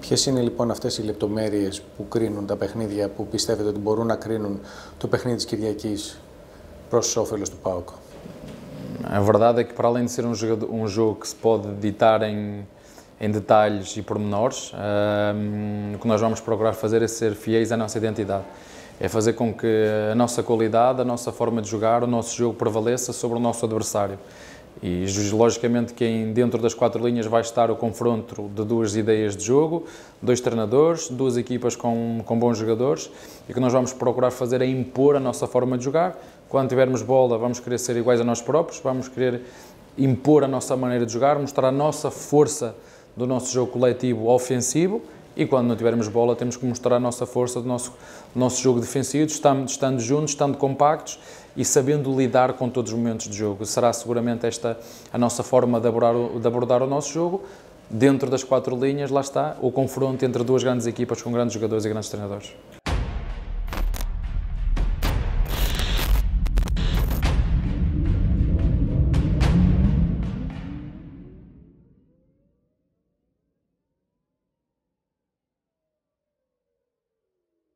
Ποιε είναι λοιπόν αυτέ οι λεπτομέρειε που κρίνουν τα παιχνίδια που πιστεύετε ότι μπορούν να κρίνουν το παιχνίδι τη Κυριακή προ όφελο του ΠΑΟΚ. A verdade é que, para além de ser um jogo, um jogo que se pode ditar em, em detalhes e pormenores, um, o que nós vamos procurar fazer é ser fiéis à nossa identidade. É fazer com que a nossa qualidade, a nossa forma de jogar, o nosso jogo prevaleça sobre o nosso adversário. E logicamente que dentro das quatro linhas vai estar o confronto de duas ideias de jogo, dois treinadores, duas equipas com, com bons jogadores e o que nós vamos procurar fazer é impor a nossa forma de jogar. Quando tivermos bola, vamos querer ser iguais a nós próprios, vamos querer impor a nossa maneira de jogar, mostrar a nossa força do nosso jogo coletivo ofensivo e quando não tivermos bola temos que mostrar a nossa força do nosso, do nosso jogo defensivo, estando, estando juntos, estando compactos e sabendo lidar com todos os momentos de jogo. Será seguramente esta a nossa forma de abordar, de abordar o nosso jogo. Dentro das quatro linhas, lá está, o confronto entre duas grandes equipas com grandes jogadores e grandes treinadores.